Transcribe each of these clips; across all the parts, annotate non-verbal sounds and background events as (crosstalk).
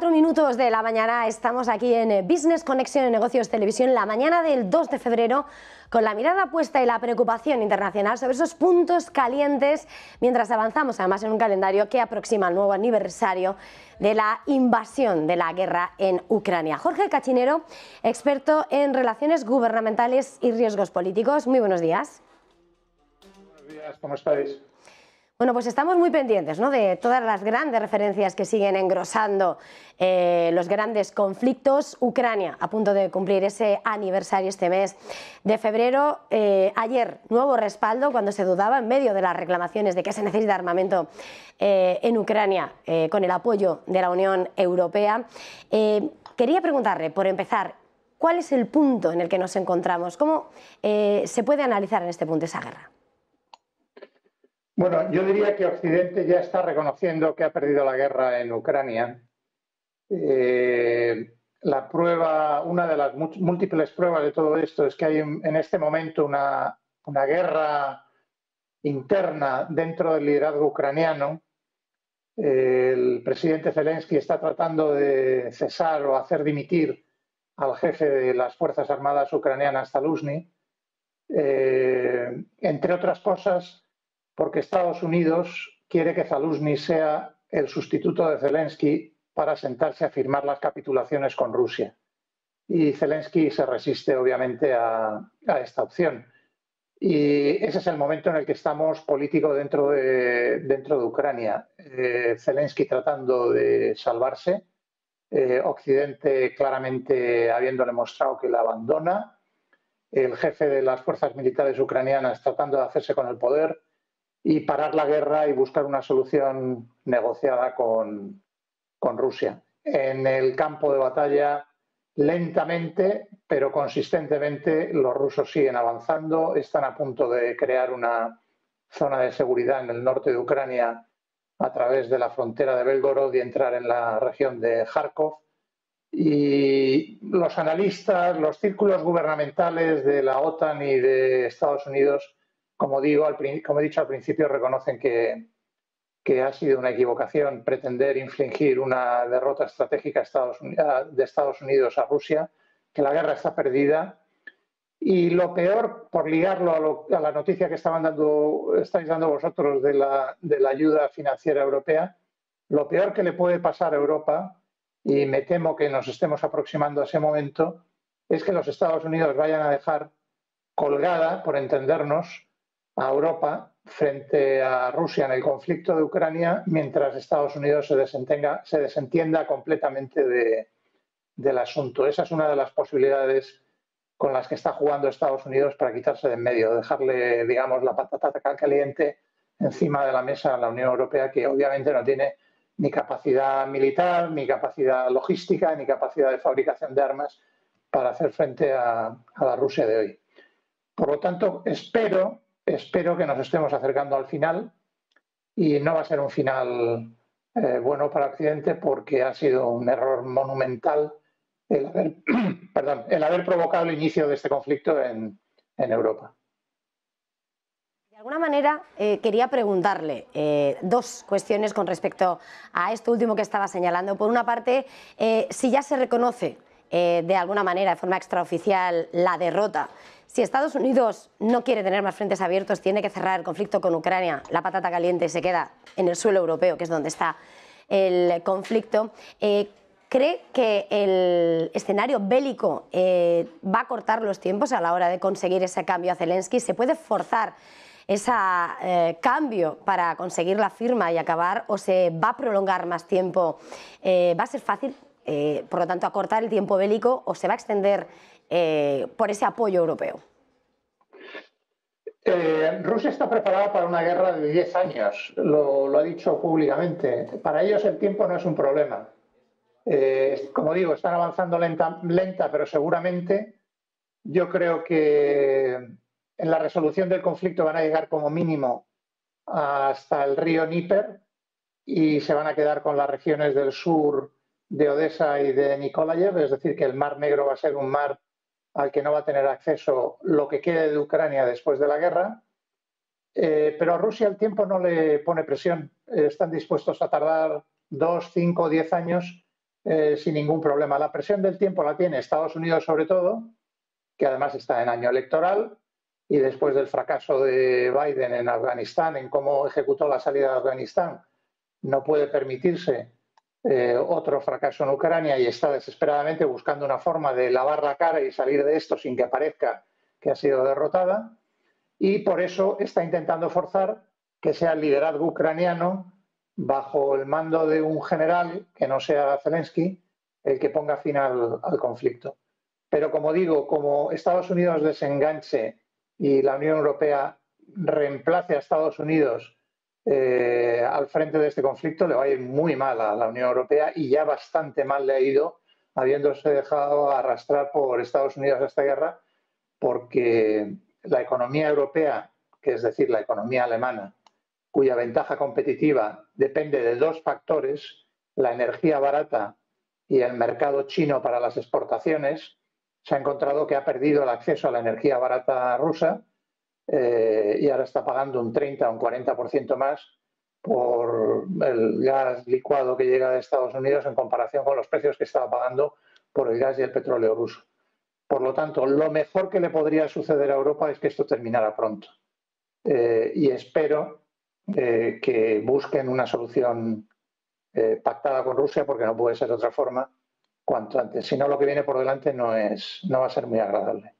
Cuatro minutos de la mañana estamos aquí en eh, Business Connection en Negocios Televisión, la mañana del 2 de febrero, con la mirada puesta y la preocupación internacional sobre esos puntos calientes, mientras avanzamos además en un calendario que aproxima el nuevo aniversario de la invasión de la guerra en Ucrania. Jorge Cachinero, experto en relaciones gubernamentales y riesgos políticos. Muy buenos días. Buenos días, ¿cómo estáis? Bueno, pues estamos muy pendientes ¿no? de todas las grandes referencias que siguen engrosando eh, los grandes conflictos. Ucrania, a punto de cumplir ese aniversario este mes de febrero. Eh, ayer, nuevo respaldo cuando se dudaba en medio de las reclamaciones de que se necesita armamento eh, en Ucrania con el apoyo de la Unión Europea. quería preguntarle, por empezar, ¿cuál es el punto en el que nos encontramos? ¿Cómo se puede analizar en este punto esa guerra? Bueno, yo diría que Occidente ya está reconociendo que ha perdido la guerra en Ucrania. Eh, la prueba, una de las múltiples pruebas de todo esto es que hay en este momento una, guerra interna dentro del liderazgo ucraniano. El presidente Zelensky está tratando de cesar o hacer dimitir al jefe de las Fuerzas Armadas ucranianas, Zaluzny. Eh, entre otras cosas, porque Estados Unidos quiere que Zaluzny sea el sustituto de Zelensky para sentarse a firmar las capitulaciones con Rusia. Y Zelensky se resiste, obviamente, a, esta opción. Y ese es el momento en el que estamos político dentro de, dentro de Ucrania. Eh, Zelensky tratando de salvarse, eh, Occidente claramente habiéndole mostrado que la abandona, el jefe de las fuerzas militares ucranianas tratando de hacerse con el poder, y parar la guerra y buscar una solución negociada con, Rusia. En el campo de batalla, lentamente, pero consistentemente, los rusos siguen avanzando, están a punto de crear una zona de seguridad en el norte de Ucrania a través de la frontera de Belgorod y entrar en la región de Kharkov. Y los analistas, los círculos gubernamentales de la OTAN y de Estados Unidos como, digo, como he dicho al principio, reconocen que, ha sido una equivocación pretender infligir una derrota estratégica de Estados Unidos a Rusia, que la guerra está perdida. Y lo peor, por ligarlo a, la noticia que estaban dando, estáis dando vosotros de la, de la ayuda financiera europea, lo peor que le puede pasar a Europa, y me temo que nos estemos aproximando a ese momento, es que los Estados Unidos vayan a dejar colgada, por entendernos, a Europa frente a Rusia en el conflicto de Ucrania mientras Estados Unidos se, se desentienda completamente del asunto. Esa es una de las posibilidades con las que está jugando Estados Unidos para quitarse de en medio, dejarle, digamos, la patata caliente encima de la mesa a la Unión Europea, que obviamente no tiene ni capacidad militar, ni capacidad logística, ni capacidad de fabricación de armas para hacer frente a, a la Rusia de hoy. Por lo tanto, espero espero que nos estemos acercando al final y no va a ser un final eh, bueno para Occidente porque ha sido un error monumental el haber, (clears throat) provocado el inicio de este conflicto en, Europa. De alguna manera, eh, quería preguntarle eh, dos cuestiones con respecto a esto último que estaba señalando. Por una parte, si ya se reconoce de alguna manera, de forma extraoficial, la derrota si Estados Unidos no quiere tener más frentes abiertos, tiene que cerrar el conflicto con Ucrania, la patata caliente se queda en el suelo europeo, que es donde está el conflicto. Eh, ¿Cree que el escenario bélico eh, va a cortar los tiempos a la hora de conseguir ese cambio a Zelensky? ¿Se puede forzar ese eh, cambio para conseguir la firma y acabar o se va a prolongar más tiempo? ¿Va a ser fácil, por lo tanto, acortar el tiempo bélico o se va a extender eh, por ese apoyo europeo? Eh, Rusia está preparada para una guerra de 10 años, lo, ha dicho públicamente. Para ellos el tiempo no es un problema. Eh, como digo, están avanzando lenta, lenta, pero seguramente yo creo que en la resolución del conflicto van a llegar como mínimo hasta el río Níper y se van a quedar con las regiones del sur de Odessa y de Nikolayev, es decir, que el Mar Negro va a ser un mar al que no va a tener acceso lo que quede de Ucrania después de la guerra. Eh, pero a Rusia el tiempo no le pone presión. están dispuestos a tardar dos, cinco, diez años eh, sin ningún problema. La presión del tiempo la tiene Estados Unidos sobre todo, que además está en año electoral y después del fracaso de Biden en Afganistán, en cómo ejecutó la salida de Afganistán, no puede permitirse eh, otro fracaso en Ucrania y está desesperadamente buscando una forma de lavar la cara y salir de esto sin que parezca que ha sido derrotada. Y por eso está intentando forzar que sea el liderazgo ucraniano bajo el mando de un general que no sea Zelensky el que ponga fin al, conflicto. Pero como digo, como Estados Unidos desenganche y la Unión Europea reemplace a Estados Unidos eh, al frente de este conflicto, le va a ir muy mal a la Unión Europea y ya bastante mal le ha ido habiéndose dejado arrastrar por Estados Unidos a esta guerra, porque la economía europea, que es decir, la economía alemana, cuya ventaja competitiva depende de dos factores, la energía barata y el mercado chino para las exportaciones, se ha encontrado que ha perdido el acceso a la energía barata rusa eh, y ahora está pagando un 30 o un 40% más por el gas licuado que llega de Estados Unidos en comparación con los precios que estaba pagando por el gas y el petróleo ruso. Por lo tanto, lo mejor que le podría suceder a Europa es que esto terminara pronto. Eh, y espero eh, que busquen una solución pactada con Rusia, porque no puede ser de otra forma, cuanto antes. Si no, lo que viene por delante no, es, no va a ser muy agradable.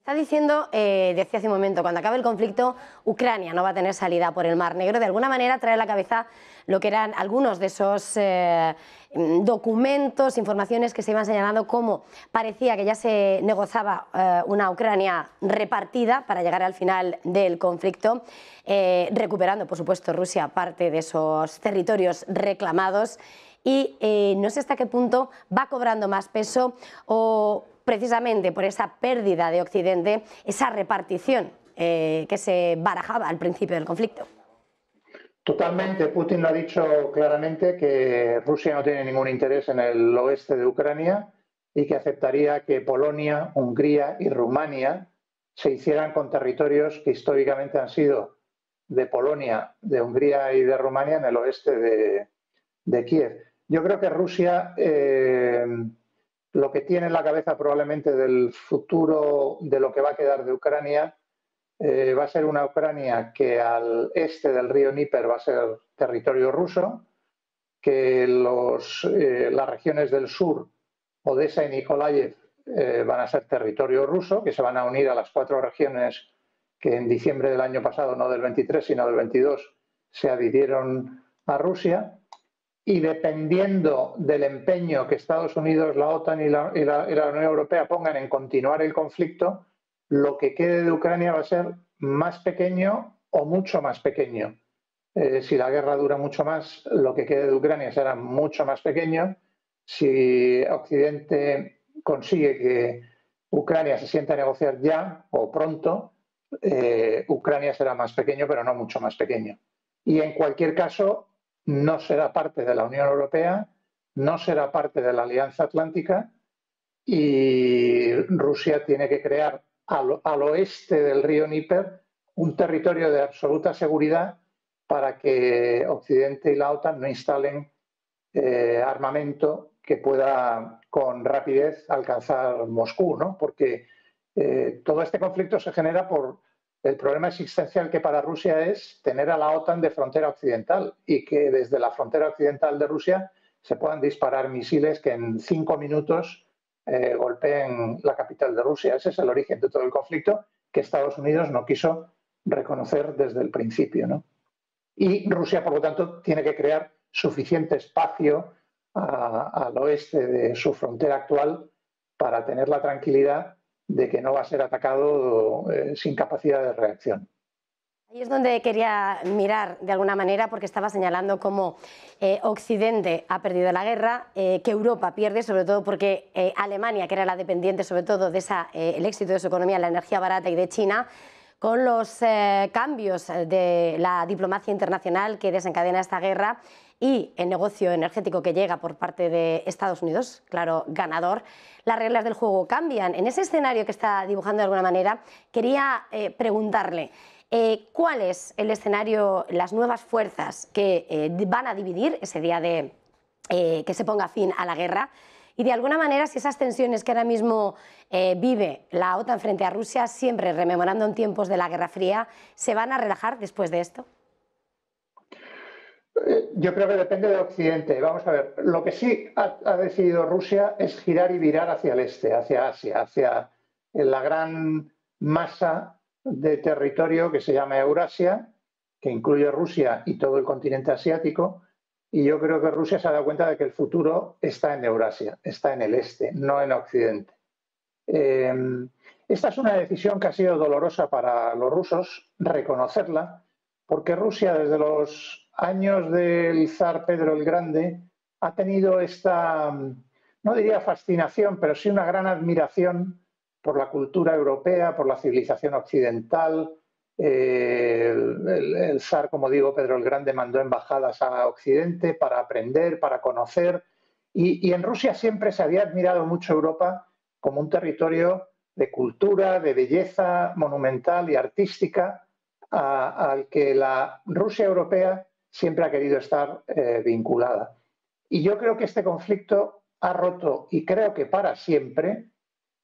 Está diciendo, eh, decía hace un momento, cuando acabe el conflicto, Ucrania no va a tener salida por el Mar Negro. De alguna manera trae a la cabeza lo que eran algunos de esos eh, documentos, informaciones que se iban señalando como parecía que ya se negociaba eh, una Ucrania repartida para llegar al final del conflicto, recuperando, por supuesto, Rusia parte de esos territorios reclamados y no sé hasta qué punto va cobrando más peso o precisamente por esa pérdida de Occidente, esa repartición eh, que se barajaba al principio del conflicto. Totalmente. Putin lo ha dicho claramente que Rusia no tiene ningún interés en el oeste de Ucrania y que aceptaría que Polonia, Hungría y Rumania se hicieran con territorios que históricamente han sido de Polonia, de Hungría y de Rumania en el oeste de, Kiev. Yo creo que Rusia eh, lo que tiene en la cabeza probablemente del futuro de lo que va a quedar de Ucrania eh, va a ser una Ucrania que al este del río Níper va a ser territorio ruso, que los, eh, las regiones del sur, Odessa y Nikolaev, eh, van a ser territorio ruso, que se van a unir a las cuatro regiones que en diciembre del año pasado, no del 23, sino del 22, se adhirieron a Rusia y dependiendo del empeño que Estados Unidos, la OTAN y la, Unión Europea pongan en continuar el conflicto, lo que quede de Ucrania va a ser más pequeño o mucho más pequeño. Eh, si la guerra dura mucho más, lo que quede de Ucrania será mucho más pequeño. Si Occidente consigue que Ucrania se sienta a negociar ya o pronto, eh, Ucrania será más pequeño, pero no mucho más pequeño. Y en cualquier caso, no será parte de la Unión Europea, no será parte de la Alianza Atlántica y Rusia tiene que crear al, oeste del río Níper un territorio de absoluta seguridad para que Occidente y la OTAN no instalen eh, armamento que pueda con rapidez alcanzar Moscú, ¿no? Porque eh, todo este conflicto se genera por el problema existencial que para Rusia es tener a la OTAN de frontera occidental y que desde la frontera occidental de Rusia se puedan disparar misiles que en cinco minutos eh, golpeen la capital de Rusia. Ese es el origen de todo el conflicto que Estados Unidos no quiso reconocer desde el principio. Y Rusia, por lo tanto, tiene que crear suficiente espacio al oeste de su frontera actual para tener la tranquilidad de que no va a ser atacado eh, sin capacidad de reacción. Ahí es donde quería mirar de alguna manera, porque estaba señalando cómo eh, Occidente ha perdido la guerra, eh, que Europa pierde, sobre todo porque Alemania, que era la dependiente sobre todo de esa, el éxito de su economía, la energía barata y de China, con los cambios de la diplomacia internacional que desencadena esta guerra, y el negocio energético que llega por parte de Estados Unidos, claro, ganador, las reglas del juego cambian. En ese escenario que está dibujando de alguna manera, quería eh, preguntarle, eh, ¿cuál es el escenario, las nuevas fuerzas que eh, van a dividir ese día de que se ponga fin a la guerra. Y de alguna manera, si esas tensiones que ahora mismo vive la OTAN frente a Rusia, siempre rememorando en tiempos de la Guerra Fría, ¿se van a relajar después de esto? Eh, yo creo que depende de Occidente. Vamos a ver, lo que sí ha, decidido Rusia es girar y virar hacia el este, hacia Asia, hacia la gran masa de territorio que se llama Eurasia, que incluye Rusia y todo el continente asiático, y yo creo que Rusia se ha dado cuenta de que el futuro está en Eurasia, está en el este, no en Occidente. Eh, esta es una decisión que ha sido dolorosa para los rusos, reconocerla, porque Rusia desde los años del zar Pedro el Grande ha tenido esta, no diría fascinación, pero sí una gran admiración por la cultura europea, por la civilización occidental, el, zar, como digo, Pedro el Grande mandó embajadas a Occidente para aprender, para conocer, y, en Rusia siempre se había admirado mucho Europa como un territorio de cultura, de belleza monumental y artística, al que la Rusia europea siempre ha querido estar eh, vinculada. Y yo creo que este conflicto ha roto, y creo que para siempre,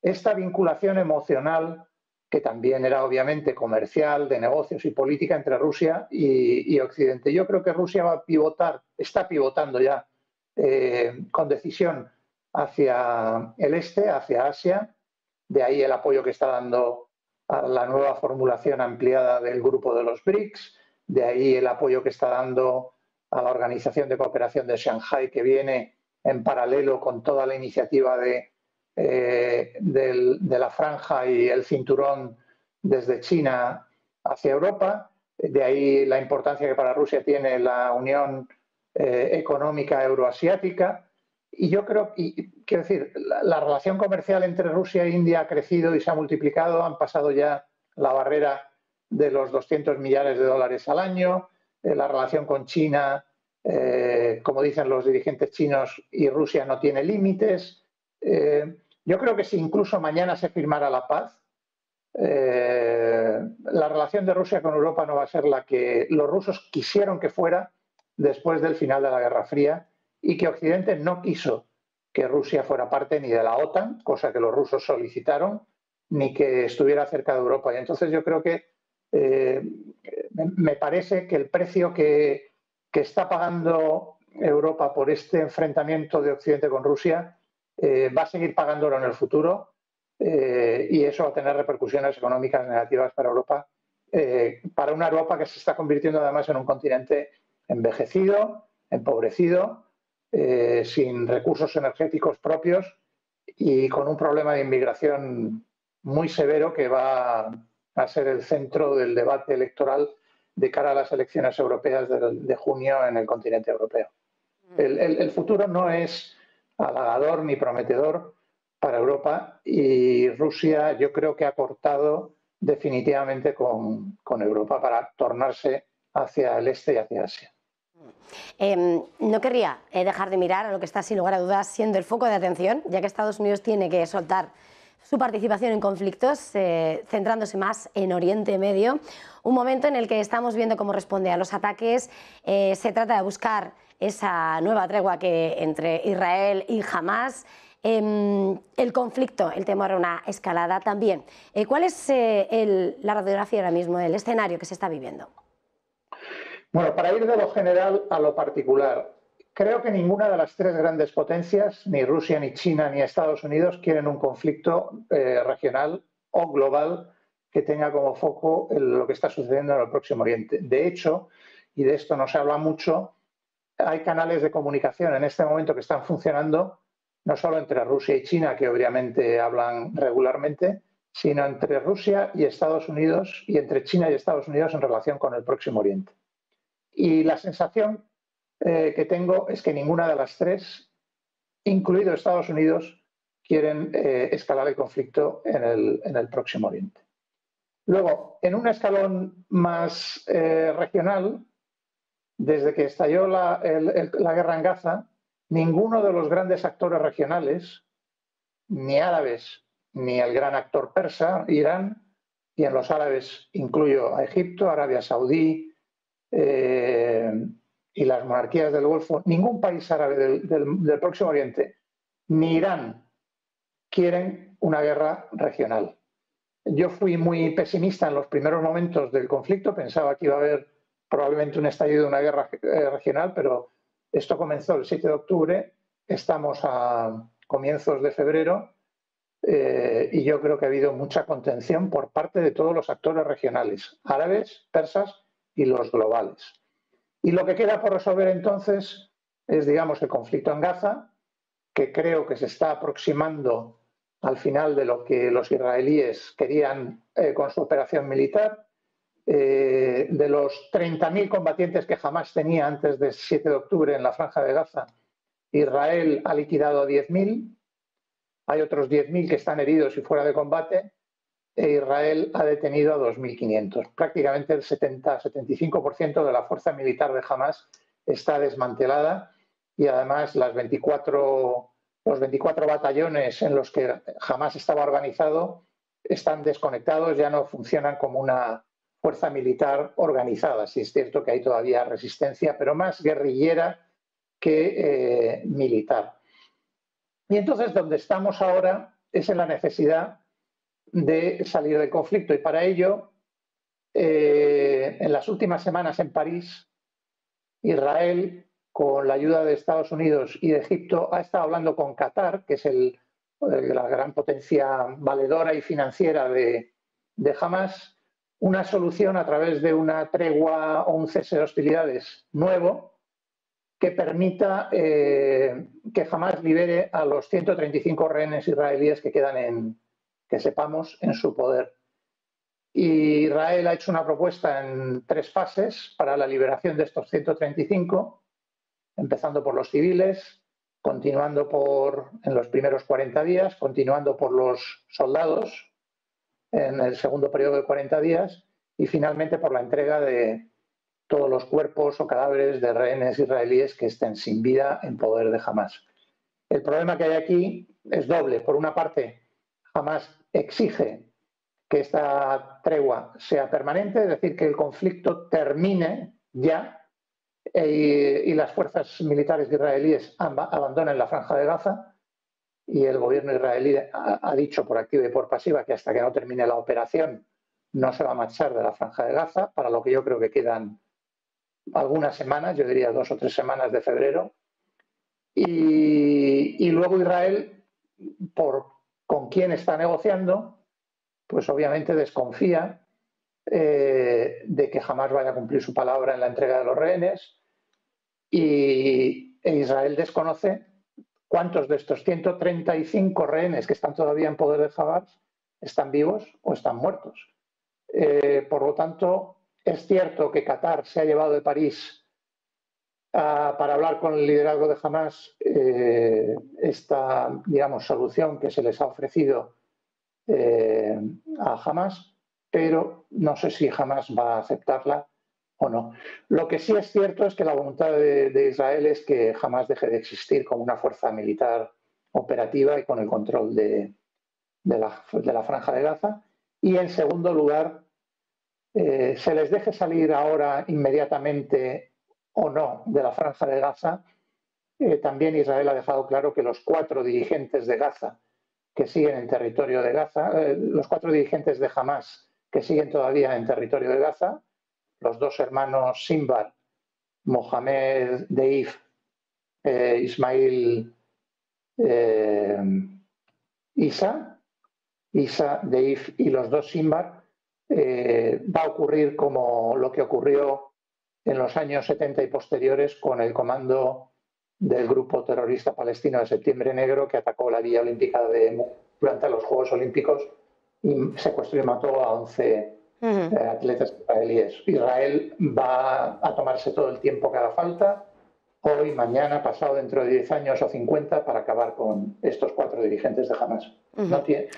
esta vinculación emocional que también era obviamente comercial, de negocios y política entre Rusia y, Occidente. Yo creo que Rusia va a pivotar, está pivotando ya eh, con decisión hacia el este, hacia Asia, de ahí el apoyo que está dando a la nueva formulación ampliada del grupo de los BRICS, de ahí el apoyo que está dando a la Organización de Cooperación de Shanghai, que viene en paralelo con toda la iniciativa de eh, de la franja y el cinturón desde China hacia Europa. De ahí la importancia que para Rusia tiene la Unión eh, Económica Euroasiática. Y yo creo, y, quiero decir, la, relación comercial entre Rusia e India ha crecido y se ha multiplicado, han pasado ya la barrera de los 200 millares de dólares al año. Eh, la relación con China, como dicen los dirigentes chinos, y Rusia no tiene límites. Yo creo que si incluso mañana se firmara la paz, eh, la relación de Rusia con Europa no va a ser la que los rusos quisieron que fuera después del final de la Guerra Fría y que Occidente no quiso que Rusia fuera parte ni de la OTAN, cosa que los rusos solicitaron, ni que estuviera cerca de Europa. Y entonces yo creo que eh, me parece que el precio que, está pagando Europa por este enfrentamiento de Occidente con Rusia eh, va a seguir pagándolo en el futuro eh, y eso va a tener repercusiones económicas negativas para Europa, para una Europa que se está convirtiendo además en un continente envejecido, empobrecido, sin recursos energéticos propios y con un problema de inmigración muy severo que va a ser el centro del debate electoral de cara a las elecciones europeas de, junio en el continente europeo. Mm. el futuro no es halagador ni prometedor para Europa y Rusia yo creo que ha cortado definitivamente con, Europa para tornarse hacia el este y hacia Asia. Em, no querría eh, dejar de mirar a lo que está sin lugar a dudas siendo el foco de atención, ya que Estados Unidos tiene que soltar su participación en conflictos, eh, centrándose más en Oriente Medio, un momento en el que estamos viendo cómo responde a los ataques. Eh, se trata de buscar esa nueva tregua que entre Israel y Hamas. Em, el conflicto, el temor a una escalada también. ¿Cuál es la radiografía ahora mismo, el escenario que se está viviendo? Bueno, para ir de lo general a lo particular, creo que ninguna de las tres grandes potencias, ni Rusia, ni China, ni Estados Unidos, quieren un conflicto eh, regional o global que tenga como foco lo que está sucediendo en el Próximo Oriente. De hecho, y de esto no se habla mucho, hay canales de comunicación en este momento que están funcionando, no solo entre Rusia y China, que obviamente hablan regularmente, sino entre Rusia y Estados Unidos y entre China y Estados Unidos en relación con el Próximo Oriente. Y la sensación eh, que tengo es que ninguna de las tres, incluido Estados Unidos, quieren eh, escalar el conflicto en el, Próximo Oriente. Luego, en un escalón más eh, regional, desde que estalló la, guerra en Gaza, ninguno de los grandes actores regionales, ni árabes, ni el gran actor persa, Irán, y en los árabes incluyo a Egipto, Arabia Saudí, eh, y las monarquías del Golfo, ningún país árabe del, Próximo Oriente, ni Irán, quieren una guerra regional. Yo fui muy pesimista en los primeros momentos del conflicto, pensaba que iba a haber probablemente un estallido de una guerra eh, regional, pero esto comenzó el 7 de octubre, estamos a comienzos de febrero eh, y yo creo que ha habido mucha contención por parte de todos los actores regionales, árabes, persas y los globales. Y lo que queda por resolver entonces es, digamos, el conflicto en Gaza, que creo que se está aproximando al final de lo que los israelíes querían eh, con su operación militar. Eh, de los 30.000 combatientes que jamás tenía antes del 7 de octubre en la franja de Gaza, Israel ha liquidado a 10.000, hay otros 10.000 que están heridos y fuera de combate, Israel ha detenido a 2.500. Prácticamente el 70-75% de la fuerza militar de Hamas está desmantelada y además las 24, los 24 batallones en los que Hamas estaba organizado están desconectados, ya no funcionan como una fuerza militar organizada. Sí es cierto que hay todavía resistencia, pero más guerrillera que eh, militar. Y entonces donde estamos ahora es en la necesidad de salir del conflicto. Y para ello, eh, en las últimas semanas en París, Israel, con la ayuda de Estados Unidos y de Egipto, ha estado hablando con Qatar, que es el, la gran potencia valedora y financiera de, de Hamas, una solución a través de una tregua o un cese de hostilidades nuevo que permita eh, que Hamas libere a los 135 rehenes israelíes que quedan en, que sepamos, en su poder. Y Israel ha hecho una propuesta en tres fases para la liberación de estos 135, empezando por los civiles, continuando por en los primeros 40 días, continuando por los soldados en el segundo periodo de 40 días y finalmente por la entrega de todos los cuerpos o cadáveres de rehenes israelíes que estén sin vida en poder de Hamas. El problema que hay aquí es doble. Por una parte, Hamas exige que esta tregua sea permanente, es decir, que el conflicto termine ya eh, y, las fuerzas militares israelíes abandonen la franja de Gaza. Y el gobierno israelí ha, dicho por activa y por pasiva que hasta que no termine la operación no se va a marchar de la franja de Gaza, para lo que yo creo que quedan algunas semanas, yo diría dos o tres semanas de febrero. Y luego Israel, por con quién está negociando, pues obviamente desconfía eh, de que jamás vaya a cumplir su palabra en la entrega de los rehenes y e Israel desconoce cuántos de estos 135 rehenes que están todavía en poder de Hamas están vivos o están muertos. Eh, por lo tanto, es cierto que Qatar se ha llevado de París para hablar con el liderazgo de Hamas eh, esta, digamos, solución que se les ha ofrecido eh, a Hamas, pero no sé si Hamas va a aceptarla o no. Lo que sí es cierto es que la voluntad de, Israel es que Hamas deje de existir como una fuerza militar operativa y con el control de, la, franja de Gaza. Y en segundo lugar, eh, se les deje salir ahora inmediatamente o no de la franja de Gaza, eh, también Israel ha dejado claro que los cuatro dirigentes de Gaza que siguen en territorio de Gaza, eh, los cuatro dirigentes de Hamas que siguen todavía en territorio de Gaza, los dos hermanos Simbar, Mohamed Deif, eh, Ismail Isa, Isa Deif y los dos Simbar, va a ocurrir como lo que ocurrió en los años 70 y posteriores con el comando del grupo terrorista palestino de Septiembre Negro que atacó la Villa Olímpica de, durante los Juegos Olímpicos y secuestró y mató a 11 eh, atletas israelíes. Israel va a tomarse todo el tiempo que haga falta, hoy, mañana, pasado, dentro de 10 años o 50, para acabar con estos cuatro dirigentes de Hamas. no, tiene,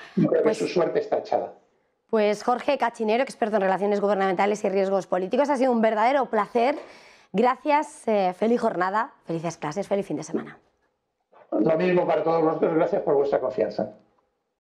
pues su suerte está echada. Pues Jorge Cachinero, experto en relaciones gubernamentales y riesgos políticos, ha sido un verdadero placer. Gracias, eh, feliz jornada, felices clases, feliz fin de semana. Lo mismo para todos vosotros, gracias por vuestra confianza.